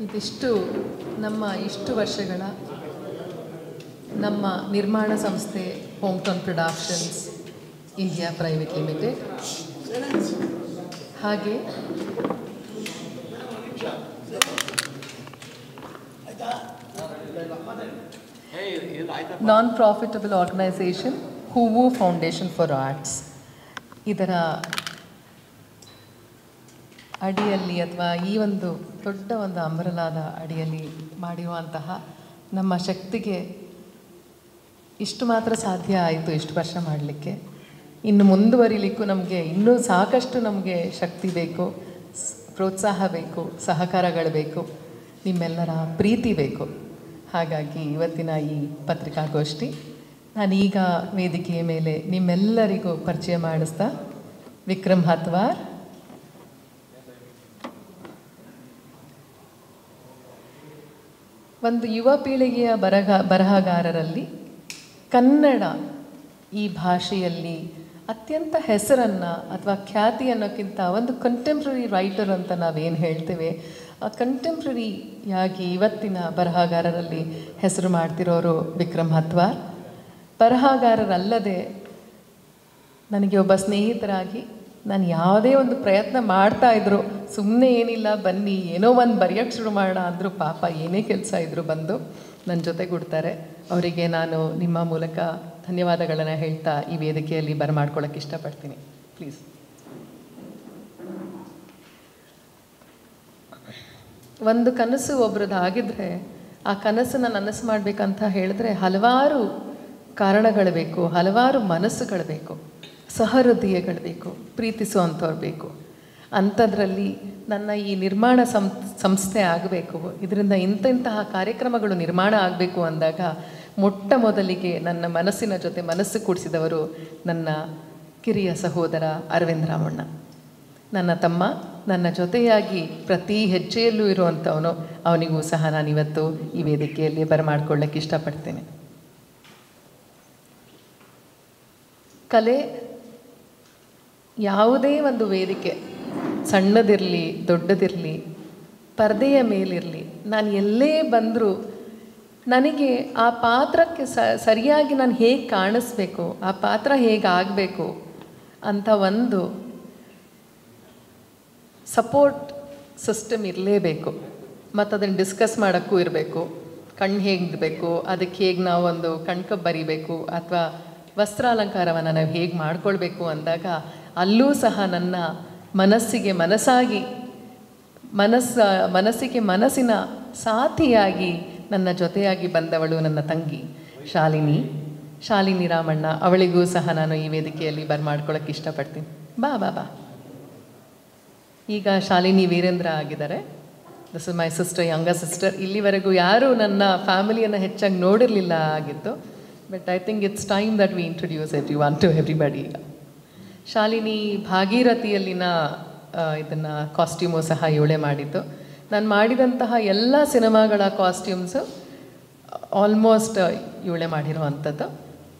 ಇದಿಷ್ಟು ನಮ್ಮ ಇಷ್ಟು ವರ್ಷಗಳ ನಮ್ಮ ನಿರ್ಮಾಣ ಸಂಸ್ಥೆ home productions India private limited ಹಾಗೆ non profitable organisation Hoovu foundation for arts ಇದರ ಅಡಿಯಲ್ಲಿ ಅಥವಾ ಈ ಒಂದು ದೊಡ್ಡ ಒಂದು ಅಂಬರಲಾದ ಅಡಿಯಲ್ಲಿ ಮಾಡಿರುವಂತಹ ನಮ್ಮ ಶಕ್ತಿಗೆ ಇಷ್ಟು ಮಾತ್ರ ಸಾಧ್ಯ ಆಯಿತು ಇಷ್ಟು ವರ್ಷ ಮಾಡಲಿಕ್ಕೆ. ಇನ್ನು ಮುಂದುವರಿಲಿಕ್ಕೂ ನಮಗೆ ಇನ್ನೂ ಸಾಕಷ್ಟು ನಮಗೆ ಶಕ್ತಿ ಬೇಕು ಪ್ರೋತ್ಸಾಹ ಬೇಕು, ಸಹಕಾರಗಳು ಬೇಕು, ನಿಮ್ಮೆಲ್ಲರ ಪ್ರೀತಿ ಬೇಕು. ಹಾಗಾಗಿ ಇವತ್ತಿನ ಈ ಪತ್ರಿಕಾಗೋಷ್ಠಿ ನಾನೀಗ ವೇದಿಕೆಯ ಮೇಲೆ ನಿಮ್ಮೆಲ್ಲರಿಗೂ ಪರಿಚಯ ಮಾಡಿಸ್ತಾ ವಿಕ್ರಮ್ ಹತ್ವಾರ್ ಒಂದು ಯುವ ಪೀಳಿಗೆಯ ಬರಹ ಬರಹಗಾರರಲ್ಲಿ ಕನ್ನಡ ಈ ಭಾಷೆಯಲ್ಲಿ ಅತ್ಯಂತ ಹೆಸರನ್ನು ಅಥವಾ ಖ್ಯಾತಿ ಅನ್ನೋಕ್ಕಿಂತ ಒಂದು ಕಂಟೆಂಪ್ರರಿ ರೈಟರ್ ಅಂತ ನಾವೇನು ಹೇಳ್ತೇವೆ, ಆ ಕಂಟೆಂಪ್ರರಿಯಾಗಿ ಇವತ್ತಿನ ಬರಹಗಾರರಲ್ಲಿ ಹೆಸರು ಮಾಡ್ತಿರೋರು ವಿಕ್ರಮ್ ಹತ್ವಾರ್. ಬರಹಗಾರರಲ್ಲದೆ ನನಗೆ ಒಬ್ಬ ಸ್ನೇಹಿತರಾಗಿ ನಾನು ಯಾವುದೇ ಒಂದು ಪ್ರಯತ್ನ ಮಾಡ್ತಾ ಇದ್ರು ಸುಮ್ಮನೆ ಏನಿಲ್ಲ, ಬನ್ನಿ, ಏನೋ ಒಂದು ಬರೆಯೋಕ್ಕೆ ಶುರು ಮಾಡೋಣ ಅಂದರೂ ಪಾಪ ಏನೇ ಕೆಲಸ ಇದ್ದರೂ ಬಂದು ನನ್ನ ಜೊತೆಗೂಡ್ತಾರೆ. ಅವರಿಗೆ ನಾನು ನಿಮ್ಮ ಮೂಲಕ ಧನ್ಯವಾದಗಳನ್ನು ಹೇಳ್ತಾ ಈ ವೇದಿಕೆಯಲ್ಲಿ ಬರಮಾಡ್ಕೊಳಕ್ಕೆ ಇಷ್ಟಪಡ್ತೀನಿ. ಪ್ಲೀಸ್ ಒಂದು ಕನಸು ಒಬ್ರದ್ದು ಆಗಿದ್ರೆ, ಆ ಕನಸನ್ನು ನನಸು ಮಾಡಬೇಕಂತ ಹೇಳಿದ್ರೆ ಹಲವಾರು ಕಾರಣಗಳು ಬೇಕು, ಹಲವಾರು ಮನಸ್ಸುಗಳು ಬೇಕು. ಸಹೃದಯಗಳು ಬೇಕು, ಪ್ರೀತಿಸುವಂಥವ್ರು ಬೇಕು. ಅಂಥದ್ರಲ್ಲಿ ನನ್ನ ಈ ನಿರ್ಮಾಣ ಸಂಸ್ಥೆ ಆಗಬೇಕು. ಇದರಿಂದ ಇಂತಿಂತಹ ಕಾರ್ಯಕ್ರಮಗಳು ನಿರ್ಮಾಣ ಆಗಬೇಕು ಅಂದಾಗ ಮೊಟ್ಟ ಮೊದಲಿಗೆ ನನ್ನ ಮನಸ್ಸಿನ ಜೊತೆ ಮನಸ್ಸು ಕೂಡಿಸಿದವರು ನನ್ನ ಕಿರಿಯ ಸಹೋದರ ಅರವಿಂದ್ ರಾಮಣ್ಣ. ನನ್ನ ತಮ್ಮ, ನನ್ನ ಜೊತೆಯಾಗಿ ಪ್ರತಿ ಹೆಜ್ಜೆಯಲ್ಲೂ ಇರುವಂಥವನು, ಅವನಿಗೂ ಸಹ ನಾನಿವತ್ತು ಈ ವೇದಿಕೆಯಲ್ಲಿ ಬರಮಾಡ್ಕೊಳ್ಳೋಕ್ಕೆ ಇಷ್ಟಪಡ್ತೇನೆ. ಕಲೆ ಯಾವುದೇ ಒಂದು ವೇದಿಕೆ, ಸಣ್ಣದಿರಲಿ, ದೊಡ್ಡದಿರಲಿ, ಪರದೆಯ ಮೇಲಿರಲಿ, ನಾನು ಎಲ್ಲೇ ಬಂದರೂ ನನಗೆ ಆ ಪಾತ್ರಕ್ಕೆ ಸರಿಯಾಗಿ ನಾನು ಹೇಗೆ ಕಾಣಿಸ್ಬೇಕು, ಆ ಪಾತ್ರ ಹೇಗೆ ಆಗಬೇಕು ಅಂತ ಒಂದು ಸಪೋರ್ಟ್ ಸಿಸ್ಟಮ್ ಇರಲೇಬೇಕು. ಮತ್ತು ಅದನ್ನು ಡಿಸ್ಕಸ್ ಮಾಡೋಕ್ಕೂ ಇರಬೇಕು. ಕಣ್ಣು ಹೇಗಿರಬೇಕು ಅದಕ್ಕೆ ಹೇಗೆ ನಾವು ಒಂದು ಕಣ್ಕಬ್ಬು ಬರಿಬೇಕು, ಅಥವಾ ವಸ್ತ್ರಾಲಂಕಾರವನ್ನು ನಾವು ಹೇಗೆ ಮಾಡ್ಕೊಳ್ಬೇಕು ಅಂದಾಗ ಅಲ್ಲೂ ಸಹ ನನ್ನ ಮನಸ್ಸಿಗೆ ಮನಸ್ಸಾಗಿ, ಮನಸ್ಸ, ಮನಸ್ಸಿಗೆ ಮನಸ್ಸಿನ ಸಾಥಿಯಾಗಿ ನನ್ನ ಜೊತೆಯಾಗಿ ಬಂದವಳು ನನ್ನ ತಂಗಿ ಶಾಲಿನಿ. ಶಾಲಿನಿ ರಾಮಣ್ಣ, ಅವಳಿಗೂ ಸಹ ನಾನು ಈ ವೇದಿಕೆಯಲ್ಲಿ ಬರ್ಮಾಡ್ಕೊಳ್ಳೋಕ್ಕೆ ಇಷ್ಟಪಡ್ತೀನಿ. ಬಾ ಬಾ ಬಾ. ಈಗ ಶಾಲಿನಿ ವೀರೇಂದ್ರ ಆಗಿದ್ದಾರೆ. This is my sister young sister ಇಲ್ಲಿವರೆಗೂ ಯಾರೂ ನನ್ನ ಫ್ಯಾಮಿಲಿಯನ್ನು ಹೆಚ್ಚಾಗಿ ನೋಡಿರಲಿಲ್ಲ ಆಗಿತ್ತು. But I think it's time that we introduce everyone to everybody Shalini ಭಾಗೀರಥಿಯಲ್ಲಿನ ಇದನ್ನು ಕಾಸ್ಟ್ಯೂಮು ಸಹ ಇವಳೆ ಮಾಡಿದ್ದು. ನಾನು ಮಾಡಿದಂತಹ ಎಲ್ಲ ಸಿನಿಮಾಗಳ ಕಾಸ್ಟ್ಯೂಮ್ಸು ಆಲ್ಮೋಸ್ಟ್ ಇವಳೆ ಮಾಡಿರುವಂಥದ್ದು.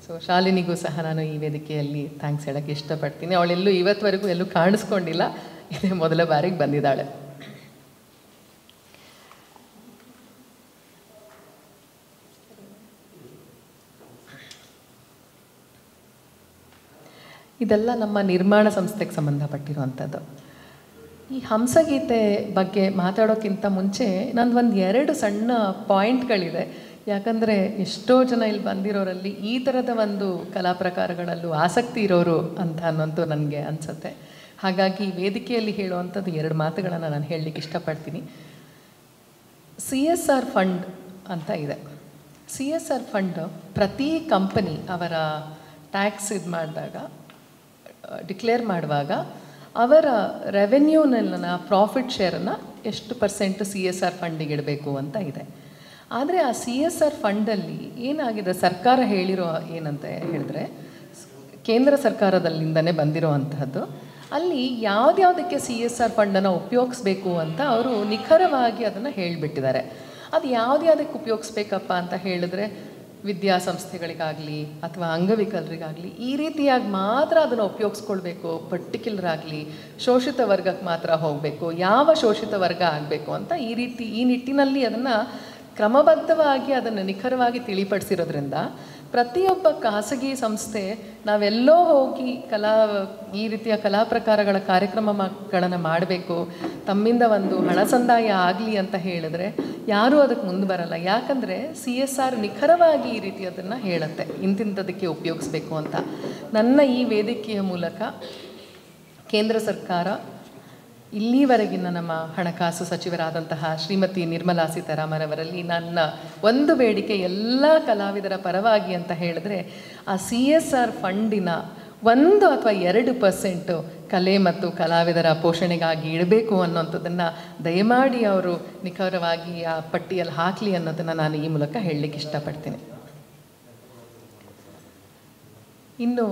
ಸೊ ಶಾಲಿನಿಗೂ ಸಹ ನಾನು ಈ ವೇದಿಕೆಯಲ್ಲಿ ಥ್ಯಾಂಕ್ಸ್ ಹೇಳೋಕ್ಕೆ ಇಷ್ಟಪಡ್ತೀನಿ. ಅವಳೆಲ್ಲೂ ಇವತ್ತವರೆಗೂ ಎಲ್ಲೂ ಕಾಣಿಸ್ಕೊಂಡಿಲ್ಲ. ಇದೇ ಮೊದಲ ಬಾರಿಗೆ ಬಂದಿದ್ದಾಳೆ. ಇದೆಲ್ಲ ನಮ್ಮ ನಿರ್ಮಾಣ ಸಂಸ್ಥೆಗೆ ಸಂಬಂಧಪಟ್ಟಿರುವಂಥದ್ದು. ಈ ಹಂಸಗೀತೆ ಬಗ್ಗೆ ಮಾತಾಡೋಕ್ಕಿಂತ ಮುಂಚೆ ನಂದು ಒಂದು ಎರಡು ಸಣ್ಣ ಪಾಯಿಂಟ್ಗಳಿದೆ. ಯಾಕಂದರೆ ಎಷ್ಟೋ ಜನ ಇಲ್ಲಿ ಬಂದಿರೋರಲ್ಲಿ ಈ ಥರದ ಒಂದು ಕಲಾ ಪ್ರಕಾರಗಳಲ್ಲೂ ಆಸಕ್ತಿ ಇರೋರು ಅಂತ ಅನ್ನೋದು ನನಗೆ ಅನಿಸುತ್ತೆ. ಹಾಗಾಗಿ ವೇದಿಕೆಯಲ್ಲಿ ಹೇಳುವಂಥದ್ದು ಎರಡು ಮಾತುಗಳನ್ನು ನಾನು ಹೇಳಲಿಕ್ಕೆ ಇಷ್ಟಪಡ್ತೀನಿ. ಸಿ ಎಸ್ ಆರ್ ಫಂಡ್ ಅಂತ ಇದೆ. ಸಿ ಎಸ್ ಆರ್ ಫಂಡ್ ಪ್ರತಿ ಕಂಪನಿ ಅವರ ಟ್ಯಾಕ್ಸ್ ಇದು ಮಾಡಿದಾಗ ಡಿಕ್ಲೇರ್ ಮಾಡುವಾಗ ಅವರ ರೆವೆನ್ಯೂನಲ್ಲಿನ ಪ್ರಾಫಿಟ್ ಶೇರನ್ನು ಎಷ್ಟು ಪರ್ಸೆಂಟ್ ಸಿ ಎಸ್ ಆರ್ ಫಂಡಿಗೆ ಇಡಬೇಕು ಅಂತ ಇದೆ. ಆದರೆ ಆ ಸಿ ಎಸ್ ಆರ್ ಫಂಡಲ್ಲಿ ಏನಾಗಿದೆ? ಸರ್ಕಾರ ಹೇಳಿರೋ ಏನಂತ ಹೇಳಿದ್ರೆ, ಕೇಂದ್ರ ಸರ್ಕಾರದಲ್ಲಿಂದನೇ ಬಂದಿರೋ ಅಂಥದ್ದು ಅಲ್ಲಿ ಯಾವ್ದ್ಯಾವುದಕ್ಕೆ ಸಿ ಎಸ್ ಆರ್ ಫಂಡನ್ನು ಉಪಯೋಗಿಸ್ಬೇಕು ಅಂತ ಅವರು ನಿಖರವಾಗಿ ಅದನ್ನು ಹೇಳಿಬಿಟ್ಟಿದ್ದಾರೆ. ಅದು ಯಾವುದ್ಯಾವುದಕ್ಕೆ ಉಪಯೋಗಿಸ್ಬೇಕಪ್ಪ ಅಂತ ಹೇಳಿದ್ರೆ ವಿದ್ಯಾಸಂಸ್ಥೆಗಳಿಗಾಗಲಿ ಅಥವಾ ಅಂಗವಿಕಲರಿಗಾಗಲಿ ಈ ರೀತಿಯಾಗಿ ಮಾತ್ರ ಅದನ್ನು ಉಪಯೋಗಿಸ್ಕೊಳ್ಬೇಕು ಪರ್ಟಿಕ್ಯುಲರ್ ಆಗಲಿ ಶೋಷಿತ ವರ್ಗಕ್ಕೆ ಮಾತ್ರ ಹೋಗಬೇಕು, ಯಾವ ಶೋಷಿತ ವರ್ಗ ಆಗಬೇಕು ಅಂತ ಈ ರೀತಿ ಈ ನಿಟ್ಟಿನಲ್ಲಿ ಅದನ್ನು ಕ್ರಮಬದ್ಧವಾಗಿ ಅದನ್ನು ನಿಖರವಾಗಿ ತಿಳಿಪಡಿಸಿರೋದ್ರಿಂದ ಪ್ರತಿಯೊಬ್ಬ ಖಾಸಗಿ ಸಂಸ್ಥೆ ನಾವೆಲ್ಲೋ ಹೋಗಿ ಕಲಾ, ಈ ರೀತಿಯ ಕಲಾ ಪ್ರಕಾರಗಳ ಕಾರ್ಯಕ್ರಮಗಳನ್ನು ಮಾಡಬೇಕು. ತಮ್ಮಿಂದ ಒಂದು ಹಣ ಸಂದಾಯ ಆಗಲಿ ಅಂತ ಹೇಳಿದ್ರೆ ಯಾರೂ ಅದಕ್ಕೆ ಮುಂದೆ ಬರಲ್ಲ. ಯಾಕಂದರೆ ಸಿ ಎಸ್ ಆರ್ ನಿಖರವಾಗಿ ಈ ರೀತಿ ಅದನ್ನು ಹೇಳುತ್ತೆ. ಇಂತಿಂಥದಕ್ಕೆ ಉಪಯೋಗಿಸ್ಬೇಕು ಅಂತ. ನನ್ನ ಈ ವೇದಿಕೆಯ ಮೂಲಕ ಕೇಂದ್ರ ಸರ್ಕಾರ ಇಲ್ಲಿವರೆಗಿನ ನಮ್ಮ ಹಣಕಾಸು ಸಚಿವರಾದಂತಹ ಶ್ರೀಮತಿ ನಿರ್ಮಲಾ ಸೀತಾರಾಮನ್ ಅವರಲ್ಲಿ ನನ್ನ ಒಂದು ಬೇಡಿಕೆ ಎಲ್ಲ ಕಲಾವಿದರ ಪರವಾಗಿ ಅಂತ ಹೇಳಿದ್ರೆ, ಆ ಸಿ ಎಸ್ ಆರ್ ಫಂಡಿನ ಒಂದು ಅಥವಾ ಎರಡು ಪರ್ಸೆಂಟು ಕಲೆ ಮತ್ತು ಕಲಾವಿದರ ಪೋಷಣೆಗಾಗಿ ಇಡಬೇಕು ಅನ್ನೋಂಥದ್ದನ್ನು ದಯಮಾಡಿ ಅವರು ನಿಖರವಾಗಿ ಆ ಪಟ್ಟಿಯಲ್ಲಿ ಹಾಕಲಿ ಅನ್ನೋದನ್ನು ನಾನು ಈ ಮೂಲಕ ಹೇಳಲಿಕ್ಕೆ ಇಷ್ಟಪಡ್ತೀನಿ. ಇನ್ನು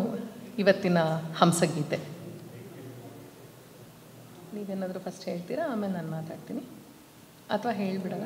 ಇವತ್ತಿನ ಹಂಸಗೀತೆ. ನೀವೇನಾದರೂ ಫಸ್ಟ್ ಹೇಳ್ತೀರಾ? ಆಮೇಲೆ ನಾನು ಮಾತಾಡ್ತೀನಿ. ಅಥವಾ ಹೇಳಿಬಿಡಲ್ಲ?